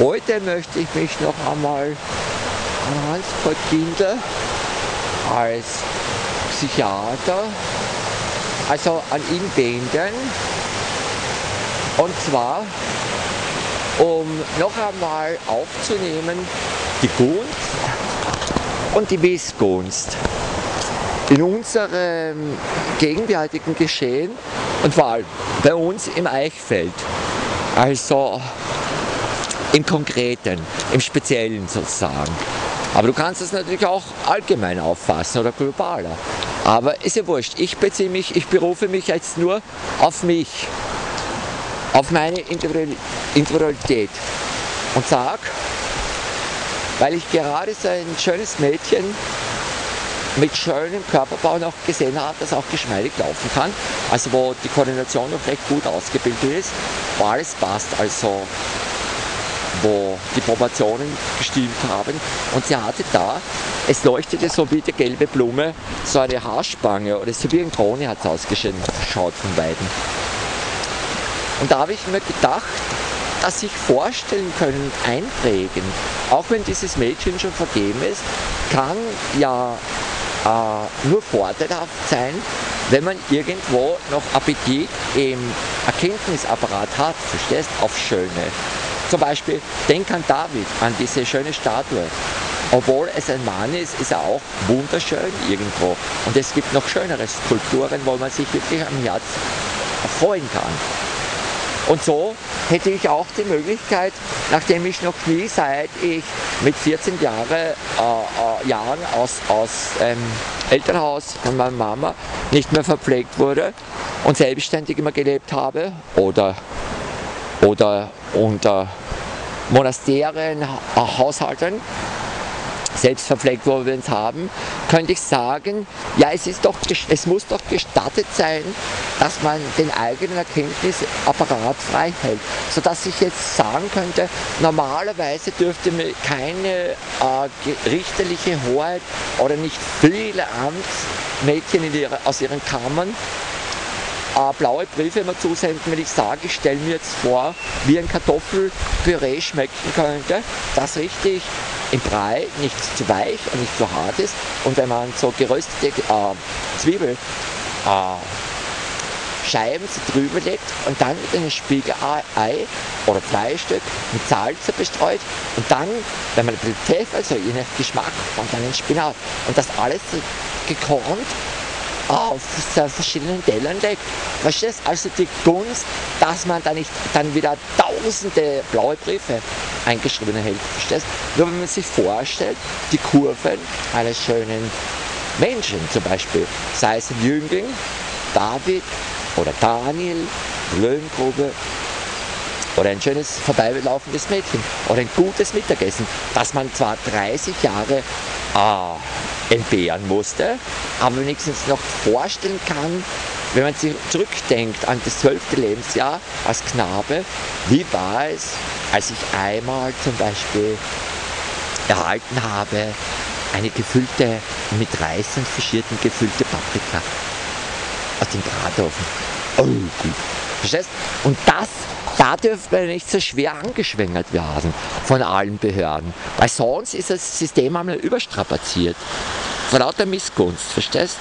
Heute möchte ich mich noch einmal an Hans Pottkinder als Psychiater, also an ihn wenden. Und zwar, um noch einmal aufzunehmen, die Gunst und die Missgunst in unserem gegenwärtigen Geschehen und vor allem bei uns im Eichfeld. Also im Konkreten, im Speziellen sozusagen. Aber du kannst es natürlich auch allgemein auffassen oder globaler. Aber ist ja wurscht, ich beziehe mich, ich berufe mich jetzt nur auf mich, auf meine Individualität und sag, weil ich gerade so ein schönes Mädchen mit schönem Körperbau noch gesehen habe, das auch geschmeidig laufen kann, also wo die Koordination noch recht gut ausgebildet ist, wo alles passt, also wo die Proportionen gestimmt haben und sie hatte da, es leuchtete so wie die gelbe Blume, so eine Haarspange oder so wie ein Krone hat es ausgeschaut von beiden. Und da habe ich mir gedacht, dass sich vorstellen können, einprägen, auch wenn dieses Mädchen schon vergeben ist, kann ja äh, nur vorteilhaft sein, wenn man irgendwo noch Appetit im Erkenntnisapparat hat, verstehst, auf Schöne. Zum Beispiel, denk an David, an diese schöne Statue. Obwohl es ein Mann ist, ist er auch wunderschön irgendwo. Und es gibt noch schönere Skulpturen, wo man sich wirklich am Herz freuen kann. Und so hätte ich auch die Möglichkeit, nachdem ich noch nie seit ich mit 14 Jahre, äh, äh, Jahren aus, aus ähm, Elternhaus von meiner Mama nicht mehr verpflegt wurde und selbstständig immer gelebt habe oder, oder unter Monasterien, Haushalten, selbst wir uns haben, könnte ich sagen, ja, es, ist doch, es muss doch gestattet sein, dass man den eigenen Erkenntnisapparat frei hält. Sodass ich jetzt sagen könnte, normalerweise dürfte mir keine äh, richterliche Hoheit oder nicht viele Amtsmädchen ihre, aus ihren Kammern äh, blaue Briefe immer zusenden, wenn ich sage, ich stelle mir jetzt vor, wie ein Kartoffelpüree schmecken könnte, das richtig im Brei nicht zu weich und nicht zu hart ist. Und wenn man so geröstete äh, Zwiebel äh, Scheiben so drüber legt und dann mit einem Spiegelei oder Fleischstück mit Salz bestreut und dann, wenn man ein bisschen Pfeffer, so je nach Geschmack und dann den Spinat. Und das alles gekornt auf verschiedenen Tellern legt. Verstehst Also die Gunst, dass man da nicht dann wieder tausende blaue Briefe eingeschrieben hält. Verstehst Nur wenn man sich vorstellt, die Kurven eines schönen Menschen zum Beispiel, sei es ein Jüngling, David oder Daniel, Löwengrube oder ein schönes vorbeilaufendes Mädchen oder ein gutes Mittagessen, das man zwar 30 Jahre äh, entbehren musste, aber wenigstens noch vorstellen kann, wenn man sich zurückdenkt an das zwölfte Lebensjahr als Knabe, wie war es, als ich einmal zum Beispiel erhalten habe, eine gefüllte, mit Reis und Fischierten gefüllte Paprika aus dem Bratofen. Oh, gut. Verstehst? Und das da dürfte man nicht so schwer angeschwängert werden von allen Behörden, weil sonst ist das System einmal überstrapaziert. Vor lauter Missgunst, verstehst?